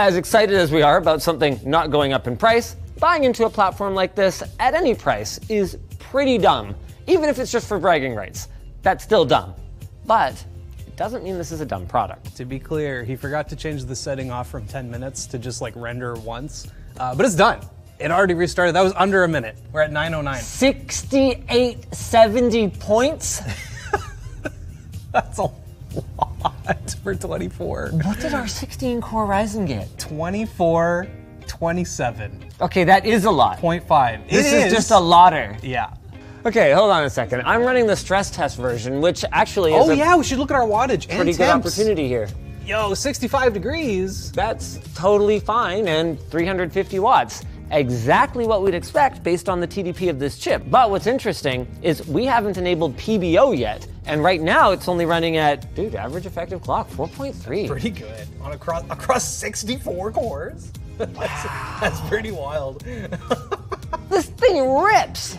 As excited as we are about something not going up in price, buying into a platform like this at any price is pretty dumb. Even if it's just for bragging rights, that's still dumb. But it doesn't mean this is a dumb product. To be clear, he forgot to change the setting off from 10 minutes to just like render once, uh, but it's done. It already restarted. That was under a minute. We're at 909. 6870 points? That's a lot for 24. What did our 16 core Ryzen get? 24, 27. Okay, that is a lot. 0.5. This It is just a lotter. Yeah. Okay, hold on a second. I'm running the stress test version, which actually is Oh a yeah, we should look at our wattage pretty good opportunity here. Yo, 65 degrees. That's totally fine and 350 watts. Exactly what we'd expect based on the TDP of this chip. But what's interesting is we haven't enabled PBO yet, and right now it's only running at, dude, average effective clock 4.3. Pretty good on across across 64 cores. that's, that's pretty wild. This thing rips!